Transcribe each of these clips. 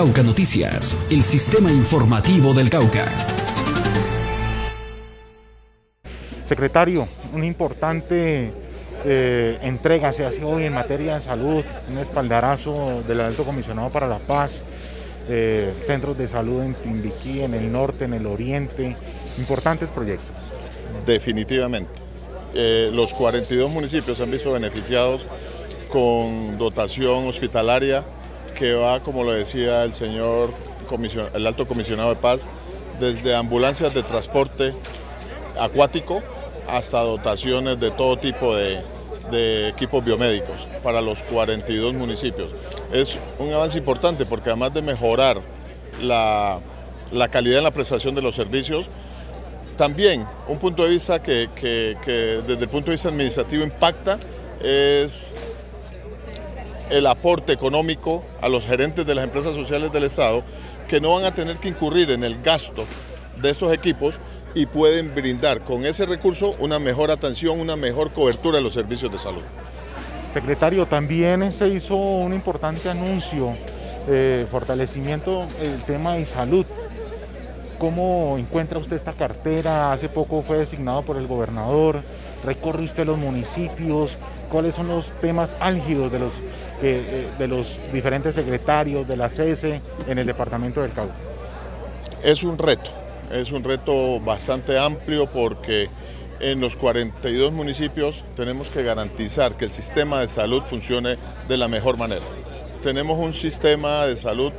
Cauca Noticias, el sistema informativo del Cauca. Secretario, una importante eh, entrega se hace hoy en materia de salud, un espaldarazo del alto comisionado para la paz, eh, centros de salud en Timbiquí, en el norte, en el oriente, importantes proyectos. Definitivamente. Eh, los 42 municipios se han visto beneficiados con dotación hospitalaria que va, como lo decía el señor el alto comisionado de paz, desde ambulancias de transporte acuático hasta dotaciones de todo tipo de, equipos biomédicos para los 42 municipios. Es un avance importante porque además de mejorar la, calidad en la prestación de los servicios, también un punto de vista que, desde el punto de vista administrativo impacta es el aporte económico a los gerentes de las empresas sociales del Estado que no van a tener que incurrir en el gasto de estos equipos y pueden brindar con ese recurso una mejor atención, una mejor cobertura de los servicios de salud. Secretario, también se hizo un importante anuncio, eh, fortalecimiento del tema de salud. ¿Cómo encuentra usted esta cartera? Hace poco fue designado por el gobernador. ¿Recorre usted los municipios? ¿Cuáles son los temas álgidos de los, eh, eh, de los diferentes secretarios de la CS en el departamento del Cauca? Es un reto, es un reto bastante amplio porque en los 42 municipios tenemos que garantizar que el sistema de salud funcione de la mejor manera. Tenemos un sistema de salud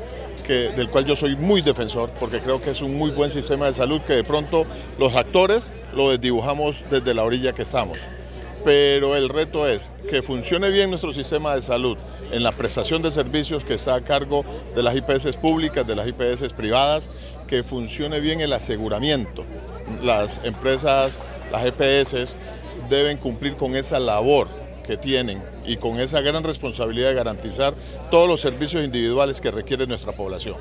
que, del cual yo soy muy defensor porque creo que es un muy buen sistema de salud que de pronto los actores lo desdibujamos desde la orilla que estamos pero el reto es que funcione bien nuestro sistema de salud en la prestación de servicios que está a cargo de las IPS públicas, de las IPS privadas, que funcione bien el aseguramiento. Las empresas, las EPS deben cumplir con esa labor que tienen y con esa gran responsabilidad de garantizar todos los servicios individuales que requiere nuestra población.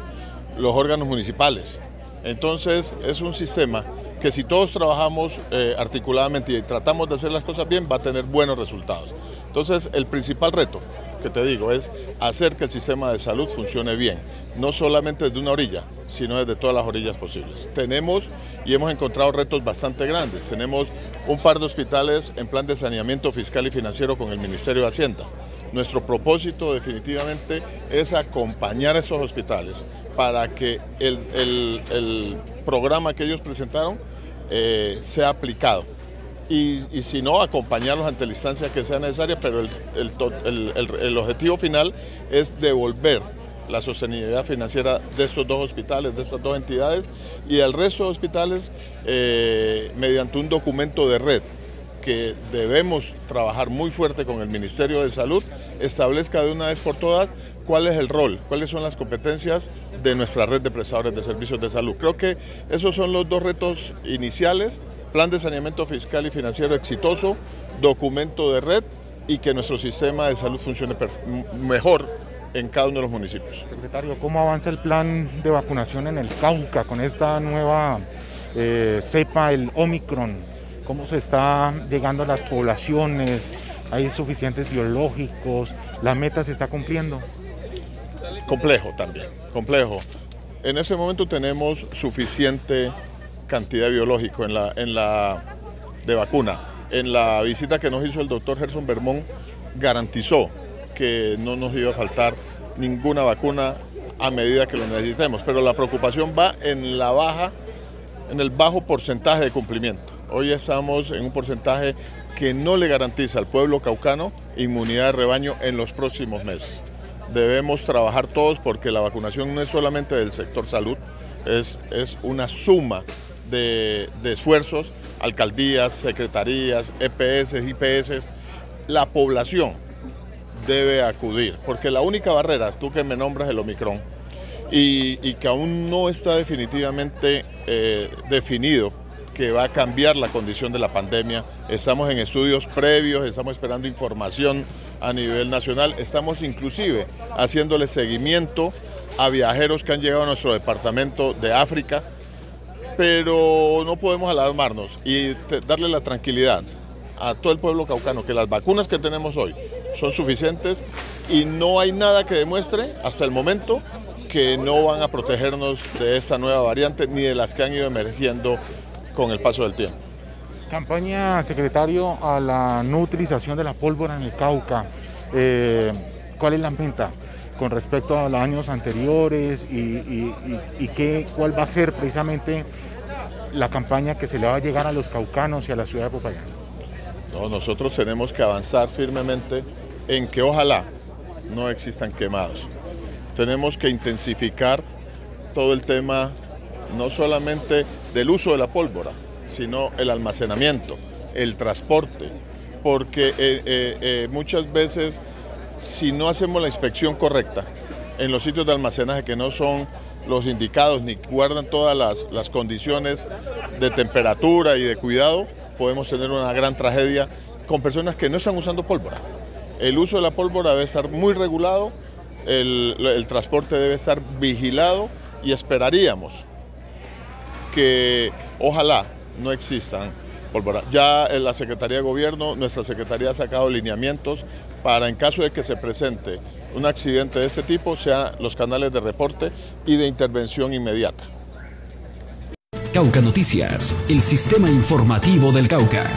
Los órganos municipales. Entonces es un sistema que si todos trabajamos eh, articuladamente y tratamos de hacer las cosas bien, va a tener buenos resultados. Entonces, el principal reto que te digo es hacer que el sistema de salud funcione bien, no solamente desde una orilla, sino desde todas las orillas posibles. Tenemos y hemos encontrado retos bastante grandes. Tenemos un par de hospitales en plan de saneamiento fiscal y financiero con el Ministerio de Hacienda. Nuestro propósito definitivamente es acompañar a esos hospitales para que el, programa que ellos presentaron eh, sea aplicado. Y, si no, acompañarlos ante la instancia que sea necesaria, pero el, objetivo final es devolver la sostenibilidad financiera de estos dos hospitales, de estas dos entidades y al resto de hospitales eh, mediante un documento de red que debemos trabajar muy fuerte con el Ministerio de Salud, establezca de una vez por todas cuál es el rol, cuáles son las competencias de nuestra red de prestadores de servicios de salud. Creo que esos son los dos retos iniciales, plan de saneamiento fiscal y financiero exitoso, documento de red y que nuestro sistema de salud funcione mejor en cada uno de los municipios. Secretario, ¿cómo avanza el plan de vacunación en el Cauca con esta nueva eh, cepa, el Omicron? Cómo se está llegando a las poblaciones, hay suficientes biológicos, la meta se está cumpliendo. Complejo también, complejo. En ese momento tenemos suficiente cantidad de biológico en la, en la, de vacuna. En la visita que nos hizo el doctor Gerson Bermón garantizó que no nos iba a faltar ninguna vacuna a medida que lo necesitemos, pero la preocupación va en la baja, en el bajo porcentaje de cumplimiento. Hoy estamos en un porcentaje que no le garantiza al pueblo caucano inmunidad de rebaño en los próximos meses. Debemos trabajar todos porque la vacunación no es solamente del sector salud, es, es una suma de, de esfuerzos, alcaldías, secretarías, EPS, IPS, la población debe acudir, porque la única barrera, tú que me nombras el Omicron, y, y que aún no está definitivamente eh, definido que va a cambiar la condición de la pandemia. Estamos en estudios previos, estamos esperando información a nivel nacional, estamos inclusive haciéndole seguimiento a viajeros que han llegado a nuestro departamento de África, pero no podemos alarmarnos y darle la tranquilidad a todo el pueblo caucano que las vacunas que tenemos hoy son suficientes y no hay nada que demuestre hasta el momento que no van a protegernos de esta nueva variante ni de las que han ido emergiendo con el paso del tiempo. Campaña, secretario, a la no utilización de la pólvora en el Cauca. Eh, ¿Cuál es la meta con respecto a los años anteriores y, qué, cuál va a ser precisamente la campaña que se le va a llegar a los caucanos y a la ciudad de Popayán? No, nosotros tenemos que avanzar firmemente en que ojalá no existan quemados. Tenemos que intensificar todo el tema, no solamente del uso de la pólvora, sino el almacenamiento, el transporte, porque eh, eh, eh, muchas veces si no hacemos la inspección correcta en los sitios de almacenaje que no son los indicados ni guardan todas las, las condiciones de temperatura y de cuidado, podemos tener una gran tragedia con personas que no están usando pólvora. El uso de la pólvora debe estar muy regulado, el, el transporte debe estar vigilado y esperaríamos que ojalá no existan. Ya en la Secretaría de Gobierno, nuestra Secretaría ha sacado lineamientos para en caso de que se presente un accidente de este tipo, sean los canales de reporte y de intervención inmediata. Cauca Noticias, el sistema informativo del Cauca.